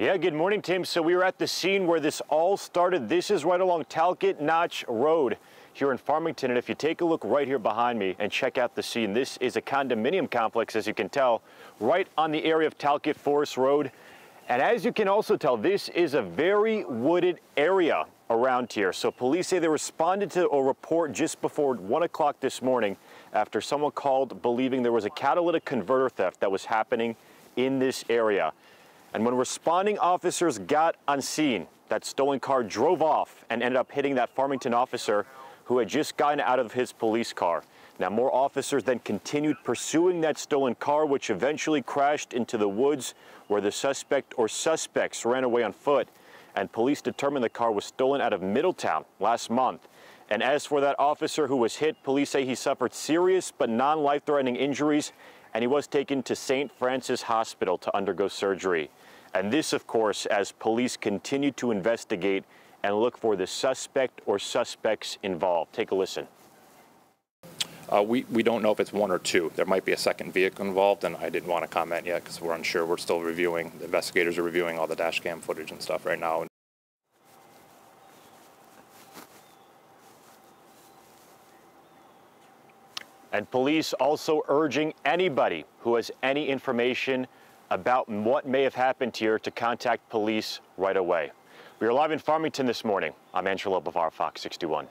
Yeah, good morning, Tim. So we were at the scene where this all started. This is right along Talcott Notch Road here in Farmington. And if you take a look right here behind me and check out the scene, this is a condominium complex, as you can tell, right on the area of Talcott Forest Road. And as you can also tell, this is a very wooded area around here. So police say they responded to a report just before one o'clock this morning after someone called believing there was a catalytic converter theft that was happening in this area. And when responding officers got on scene, that stolen car drove off and ended up hitting that Farmington officer who had just gotten out of his police car. Now, more officers then continued pursuing that stolen car, which eventually crashed into the woods where the suspect or suspects ran away on foot. And police determined the car was stolen out of Middletown last month. And as for that officer who was hit, police say he suffered serious but non life threatening injuries and he was taken to St. Francis Hospital to undergo surgery. And this, of course, as police continue to investigate and look for the suspect or suspects involved. Take a listen. Uh, we, we don't know if it's one or two. There might be a second vehicle involved, and I didn't want to comment yet because we're unsure. We're still reviewing, the investigators are reviewing all the dash cam footage and stuff right now. And police also urging anybody who has any information about what may have happened here to contact police right away. We are live in Farmington this morning. I'm Angelo Bavaro, Fox 61.